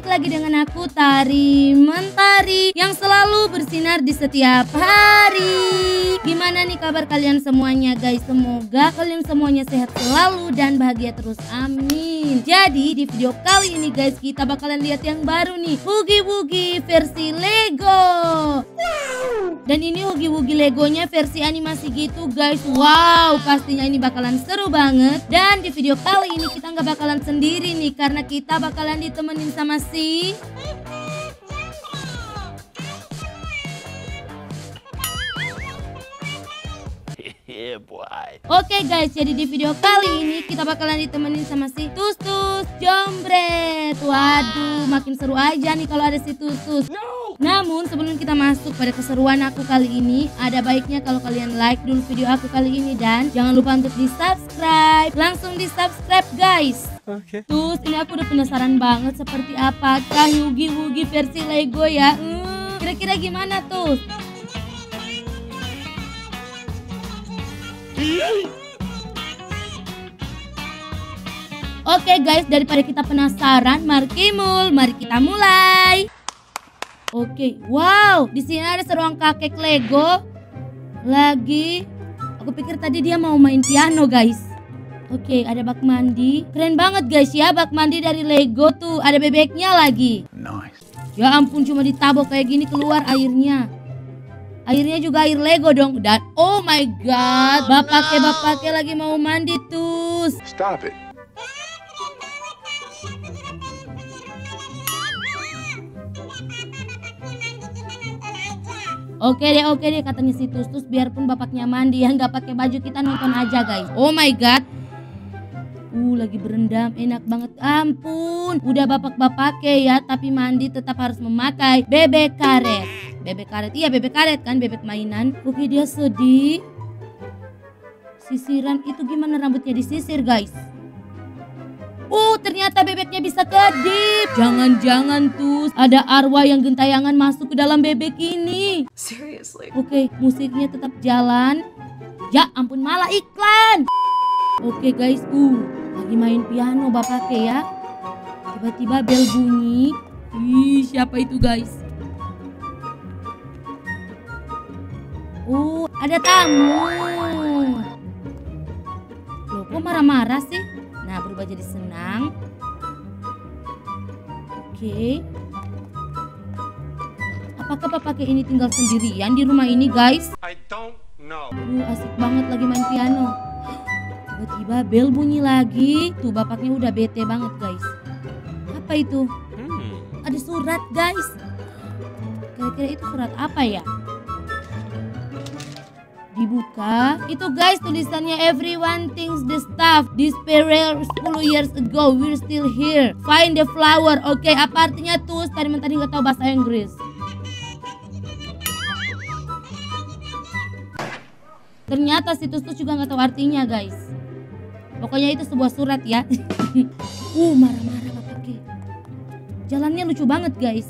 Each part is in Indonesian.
Balik lagi dengan aku Tari Mentari yang selalu bersinar di setiap hari. Gimana nih kabar kalian semuanya guys? Semoga kalian semuanya sehat selalu dan bahagia terus. Amin. Jadi di video kali ini guys kita bakalan lihat yang baru nih, Hugi Wugi versi Lego. Dan ini Hugi Wugi Legonya versi animasi gitu guys. Wow, pastinya ini bakalan seru banget. Dan di video kali ini kita nggak bakalan sendiri nih karena kita bakalan ditemenin sama si yeah, boy. Oke guys, jadi di video kali ini kita bakalan ditemenin sama si Tustus Jombret. Waduh, makin seru aja nih kalau ada si Tustus. Namun sebelum kita masuk pada keseruan aku kali ini, ada baiknya kalau kalian like dulu video aku kali ini dan jangan lupa untuk di subscribe. Langsung di subscribe guys. Oke. Terus ini aku udah penasaran banget seperti apakah Yugi Wugi versi Lego ya. Hmm, Kira-kira gimana tuh? Oke guys, daripada kita penasaran, mari kimul, mari kita mulai. Oke, wow, di sini ada seruang kakek Lego. Lagi, aku pikir tadi dia mau main piano guys. Oke, ada bak mandi. Keren banget guys ya, bak mandi dari Lego tuh. Ada bebeknya lagi. Nice. Ya ampun, cuma ditabok kayak gini keluar airnya. Airnya juga air Lego dong. Dan oh my god, bapaknya bapaknya lagi mau mandi tuh. Stop it. Oke deh, oke deh katanya si Tustus biarpun bapaknya mandi ya nggak pakai baju kita nonton aja guys. Oh my god. Uh lagi berendam enak banget ampun udah bapak-bapak ya tapi mandi tetap harus memakai bebek karet bebek karet iya bebek karet kan bebek mainan oke dia sedih sisiran itu gimana rambutnya disisir guys Uh, ternyata bebeknya bisa kedip. Jangan-jangan tuh ada arwah yang gentayangan masuk ke dalam bebek ini. Seriously. Oke, musiknya tetap jalan. Ya ampun, malah iklan. Oke guys, uh, lagi main piano bapaknya ya. Tiba-tiba bel bunyi. Ih, siapa itu guys? Uh, ada tamu. Loh, kok marah-marah sih? Nah, berubah jadi senang. Oke. Apakah bapaknya ini tinggal sendirian di rumah ini, guys? I don't know. Uh, asik banget lagi main piano. Tiba-tiba bel bunyi lagi. Tuh bapaknya udah bete banget guys. Apa itu? Hmm. Ada surat guys. Kira-kira itu surat apa ya? Dibuka. Itu guys tulisannya everyone thinks the stuff disappeared 10 years ago. We're still here. Find the flower. Oke, apa artinya tuh? Tadi tadi nggak tahu bahasa Inggris. Ternyata situs tuh juga nggak tahu artinya guys. Pokoknya itu sebuah surat ya. uh marah-marah bapaknya. Jalannya lucu banget guys.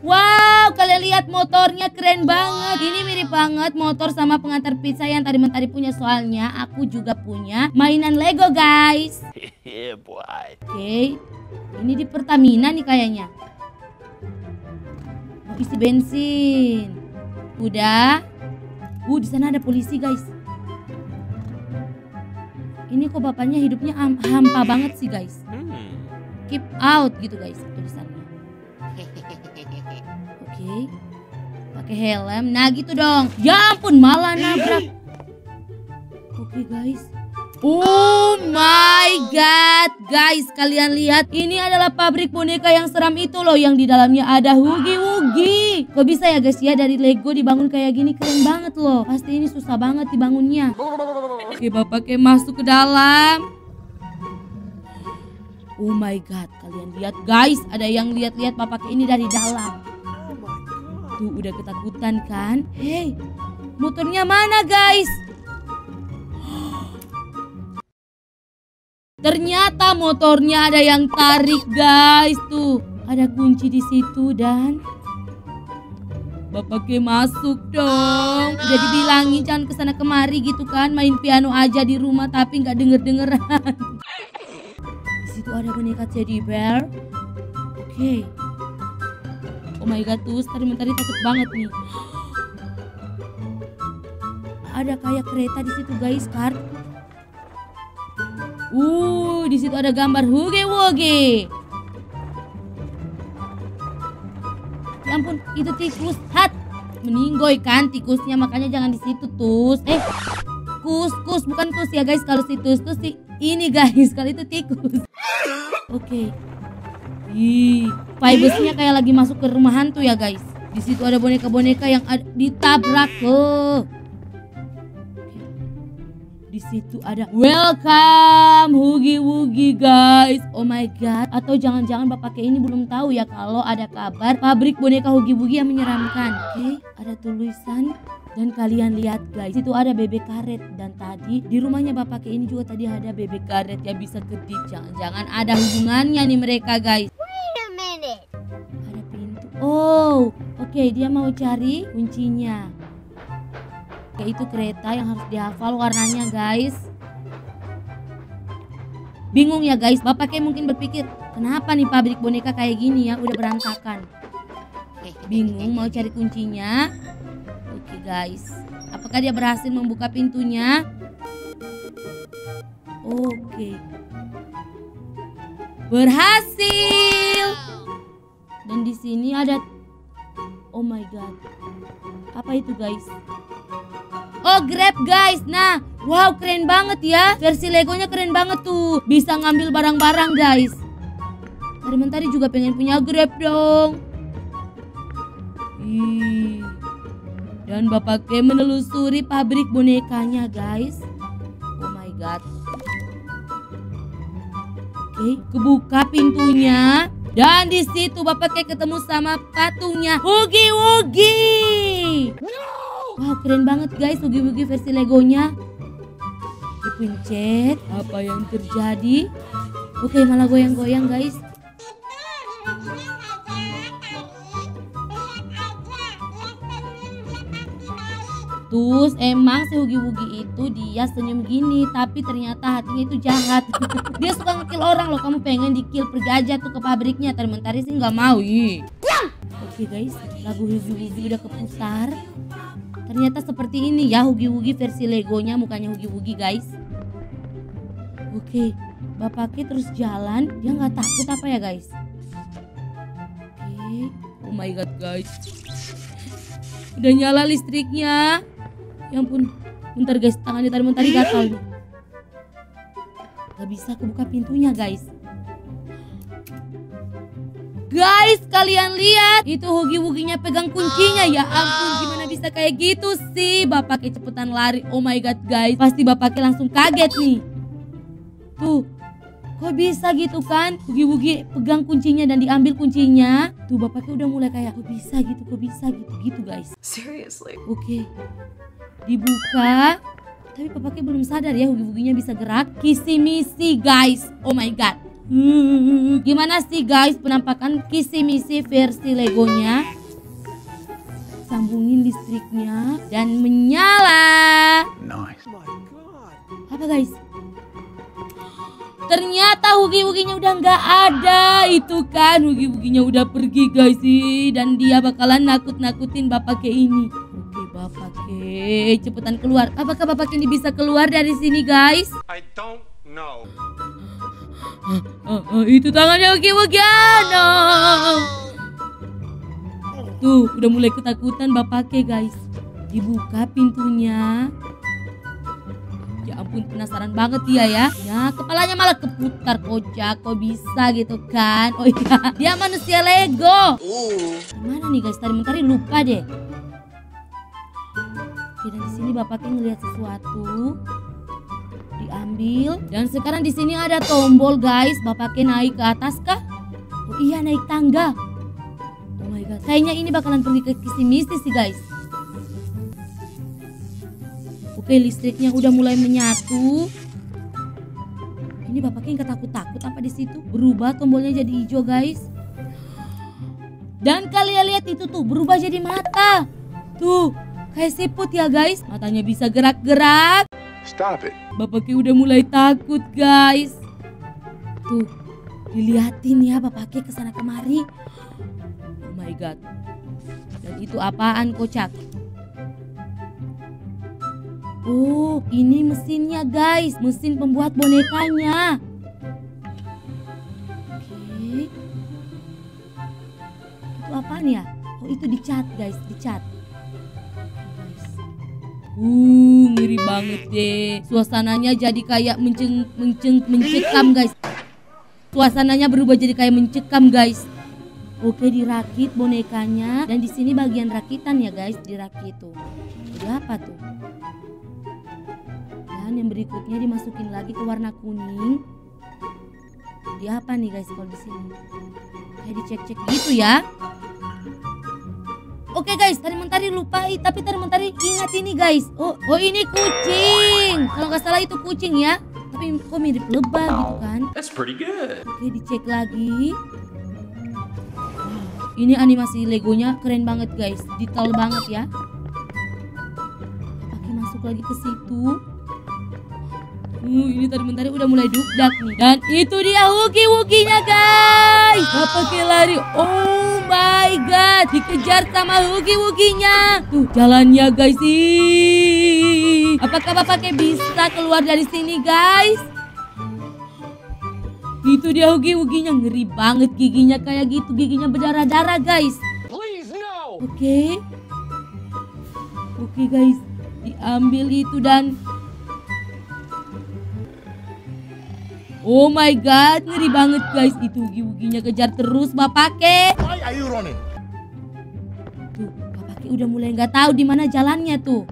Wow, kalian lihat motornya keren banget. Ini mirip banget motor sama pengantar pizza yang tadi mentari punya soalnya. Aku juga punya mainan Lego guys. Yeah. Oke, ini di Pertamina nih kayaknya. Mau isi bensin. Udah. Uh, di sana ada polisi guys. Ini kok bapaknya hidupnya ham- hampa banget sih guys. Hmm. Keep out gitu guys tulisannya. Oke. Pakai helm. Nah, gitu dong. Ya ampun, malah nabrak. Oke, guys. Oh my god, guys, kalian lihat ini adalah pabrik boneka yang seram itu loh yang di dalamnya ada Hugi Wugi. Kok bisa ya guys ya dari Lego dibangun kayak gini keren banget loh. Pasti ini susah banget dibangunnya. Oke, bapaknya masuk ke dalam. Oh my god, kalian lihat guys, ada yang lihat-lihat bapaknya ini dari dalam. Tuh udah ketakutan kan? Hei, motornya mana guys? Ternyata motornya ada yang tarik guys tuh. Ada kunci di situ dan Bapaknya masuk dong. Udah dibilangin jangan ke sana kemari gitu kan, main piano aja di rumah tapi nggak denger dengeran. Di situ ada boneka teddy bear. Oke. Oh my god, tuh tadi mentari takut banget nih. Ada kayak kereta di situ guys, kart. Uh, di situ ada gambar Huge Wuge. Ya ampun, itu tikus. Hat, meninggoy kan tikusnya, makanya jangan di situ tus. Eh, kus, kus, bukan tus ya guys. Kalau si tus, si ini guys. Kalau itu tikus. Oke. Ih, vibesnya kayak lagi masuk ke rumah hantu ya guys. Di situ ada boneka-boneka yang ditabrak tuh. Di situ ada welcome Hugi Wugi guys. Oh my god. Atau jangan-jangan bapak kayak ini belum tahu ya kalau ada kabar pabrik boneka Hugi Wugi yang menyeramkan. Oke, ada tulisan dan kalian lihat guys, itu ada bebek karet dan tadi di rumahnya bapak kayak ini juga tadi ada bebek karet yang bisa kedip. Jangan-jangan ada hubungannya nih mereka guys. Wait a minute. Ada pintu. Oh, oke dia mau cari kuncinya. Itu kereta yang harus dihafal warnanya, guys. Bingung ya, guys. Bapaknya mungkin berpikir, kenapa nih pabrik boneka kayak gini ya, udah berantakan. Bingung mau cari kuncinya. Oke, guys. Apakah dia berhasil membuka pintunya? Oke. Berhasil. Dan di sini ada Oh my god. Apa itu, guys? Oh Grab guys. Nah wow keren banget ya. Versi Legonya keren banget tuh. Bisa ngambil barang-barang guys. Tadi mentari juga pengen punya Grab dong. Dan bapak Ke menelusuri pabrik bonekanya guys. Oh my god. Oke kebuka pintunya. Dan di situ Bapak Ke ketemu sama patungnya Hugi Wugi. Wow keren banget guys Hugi Wugi versi Legonya. Dipencet apa yang terjadi? Oke malah goyang-goyang guys. Terus emang si Hugi Wugi itu dia senyum gini tapi ternyata hatinya itu jahat. dia suka ngekill orang loh. Kamu pengen dikill pergi aja tuh ke pabriknya. Tari sih nggak mau. Oke guys, lagu Hugi Wugi udah keputar. Ternyata seperti ini ya Hugi Wugi versi Legonya mukanya Hugi Wugi guys. Oke, bapaknya terus jalan. Dia nggak takut apa ya guys? Oke, oh my god guys. Udah nyala listriknya. Ya ampun, bentar guys, tangannya tadi mentari gatal. Gak bisa kebuka pintunya guys. Guys, kalian lihat itu Hugi Wuginya pegang kuncinya ya ampun gimana bisa kayak gitu sih bapaknya cepetan lari oh my god guys pasti bapaknya langsung kaget nih tuh kok bisa gitu kan Hugi Wugi pegang kuncinya dan diambil kuncinya tuh bapaknya udah mulai kayak kok bisa gitu kok bisa gitu gitu guys Seriously. Oke. Dibuka. Tapi bapaknya belum sadar ya hugi-huginya bisa gerak. Kisi misi guys. Oh my god. Hmm, Gimana sih guys penampakan kisi misi versi Legonya? Sambungin listriknya dan menyala. Nice. Apa guys? Ternyata hugi-huginya udah nggak ada itu kan hugi-huginya udah pergi guys sih dan dia bakalan nakut-nakutin bapak ke ini. Oke bapak ke cepetan keluar. Apakah bapak ini bisa keluar dari sini guys? I don't know. Ah, ah, itu tangannya hugi-hugi no. Tuh udah mulai ketakutan bapak ke guys. Dibuka pintunya. Ya ampun penasaran banget dia ya. Ya kepalanya malah keputar kocak. Kok bisa gitu kan? Oh iya dia manusia Lego. Gimana nih guys? Tadi mentari lupa deh. Oke dan di sini bapaknya ngelihat sesuatu. Diambil dan sekarang di sini ada tombol guys. Bapaknya naik ke atas kah? Oh iya naik tangga. Oh my god. Kayaknya ini bakalan pergi ke kisi mistis sih guys. Oke listriknya udah mulai menyatu. Ini bapaknya nggak takut-takut apa di situ? Berubah tombolnya jadi hijau guys. Dan kalian lihat itu tuh berubah jadi mata. Tuh kayak siput ya guys. Matanya bisa gerak-gerak. Stop it. Bapaknya udah mulai takut guys. Tuh Dilihatin ya bapaknya ke sana kemari. Oh my god. Dan itu apaan kocak? Oh, ini mesinnya guys, mesin pembuat bonekanya. Oke. Itu apaan ya? Oh, itu dicat guys, dicat. Uh, ngeri banget deh. Suasananya jadi kayak menceng, menceng, mencekam guys. Suasananya berubah jadi kayak mencekam guys. Oke dirakit bonekanya dan di sini bagian rakitan ya guys dirakit tuh. Jadi apa tuh? Dan yang berikutnya dimasukin lagi ke warna kuning. Jadi apa nih guys kalau di sini? Kayak dicek-cek gitu ya. Oke guys, tadi mentari lupa, tapi tadi mentari ingat ini guys. Oh, oh ini kucing. Kalau nggak salah itu kucing ya. Tapi kok mirip lebah gitu kan? That's pretty good. Oke, dicek lagi. Ini animasi Legonya keren banget guys, detail banget ya. Oke, masuk lagi ke situ. Uh, ini tadi mentari udah mulai dukdak nih. Dan itu dia Wugi Wuginya guys. Bapak lari. Oh my god, dikejar sama Wugi Wuginya. Tuh jalannya guys. Ih. Apakah Bapak bisa keluar dari sini guys? Itu dia Hugi-Huginya ngeri banget giginya kayak gitu giginya berdarah-darah guys. Please no. Oke. Oke guys, diambil itu dan Oh my god, ngeri banget guys. Itu Hugi-Huginya kejar terus you running? Tuh, Bapake udah mulai nggak tahu di mana jalannya tuh.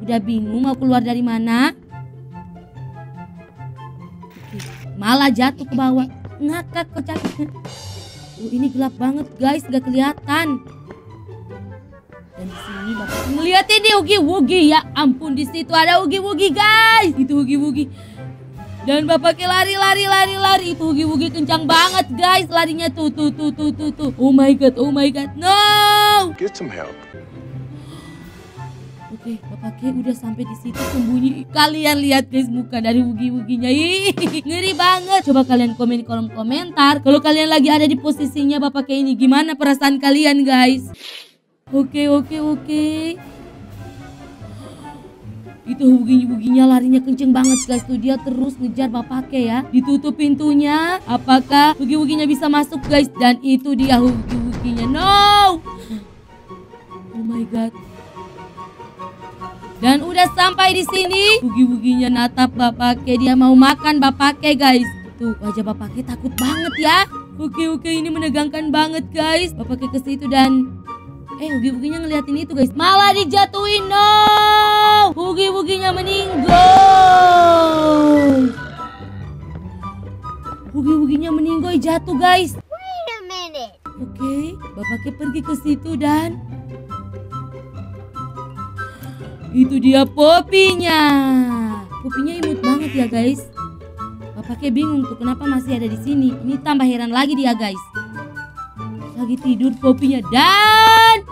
Udah bingung mau keluar dari mana. Malah jatuh ke bawah. Ngakak kocak. Oh, ini gelap banget guys, gak kelihatan. Dan di sini bapak ngeliat ini Ugi Wugi ya ampun di situ ada Ugi Wugi guys. Itu Ugi Wugi. Dan bapaknya lari lari lari lari itu Ugi Wugi kencang banget guys larinya tuh tuh tuh tuh tuh tuh. Oh my god oh my god no. Get some help. Oke, bapaknya udah sampai di situ sembunyi. Kalian lihat guys muka dari wugi-wuginya. Ih, ngeri banget. Coba kalian komen di kolom komentar. Kalau kalian lagi ada di posisinya bapaknya ini, gimana perasaan kalian guys? Oke, oke, oke. Itu wugi-wuginya larinya kenceng banget guys tuh dia terus ngejar bapaknya ya. Ditutup pintunya. Apakah wugi-wuginya bisa masuk guys? Dan itu dia wugi-wuginya. No! Oh my god. Dan udah sampai di sini, bugi-buginya natap bapaknya dia mau makan bapaknya guys. Tuh wajah bapaknya takut banget ya. Oke oke ini menegangkan banget guys. Bapaknya ke situ dan eh bugi-buginya ngeliatin itu guys. Malah dijatuhin no. Bugi-buginya meninggal. Bugi-buginya meninggal jatuh guys. Wait a minute. Oke, bapaknya pergi ke situ dan itu dia popinya. Popinya imut banget ya guys. Bapaknya bingung tuh kenapa masih ada di sini. Ini tambah heran lagi dia guys. Lagi tidur popinya dan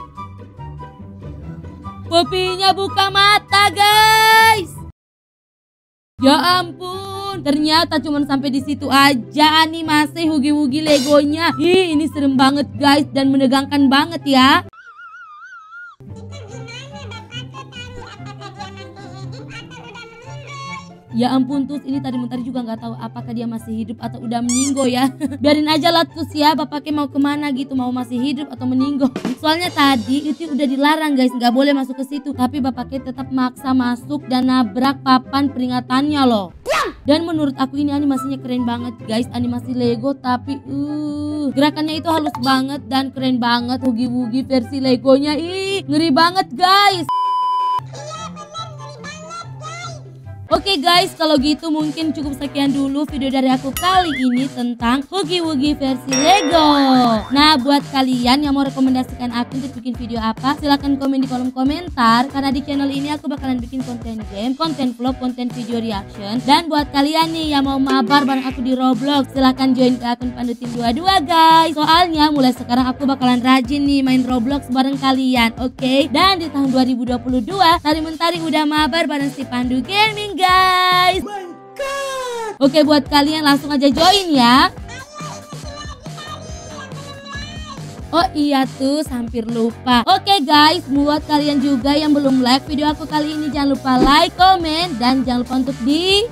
popinya buka mata guys. Ya ampun, ternyata cuma sampai di situ aja animasi hugi-hugi legonya. Ih, ini serem banget guys dan menegangkan banget ya. Ya ampun Tus, ini tadi mentari juga nggak tahu apakah dia masih hidup atau udah meninggo ya. Biarin aja lah Tus ya, bapaknya mau ke mana gitu, mau masih hidup atau meninggo. Soalnya tadi itu udah dilarang guys, nggak boleh masuk ke situ. Tapi bapaknya tetap maksa masuk dan nabrak papan peringatannya loh. Dan menurut aku ini animasinya keren banget guys, animasi Lego tapi uh gerakannya itu halus banget dan keren banget hugi-wugi versi Legonya. Ih, ngeri banget guys. Oke guys, kalau gitu mungkin cukup sekian dulu video dari aku kali ini tentang Hugi Wugi versi Lego. Nah, buat kalian yang mau rekomendasikan aku untuk bikin video apa, silahkan komen di kolom komentar. Karena di channel ini aku bakalan bikin konten game, konten vlog, konten video reaction. Dan buat kalian nih yang mau mabar bareng aku di Roblox, silahkan join ke akun Pandutin 22 guys. Soalnya mulai sekarang aku bakalan rajin nih main Roblox bareng kalian, oke? Dan di tahun 2022, Tari Mentari udah mabar bareng si Pandu Gaming guys. Oke, buat kalian langsung aja join ya. Oh iya tuh, hampir lupa. Oke guys, buat kalian juga yang belum like video aku kali ini jangan lupa like, komen, dan jangan lupa untuk di...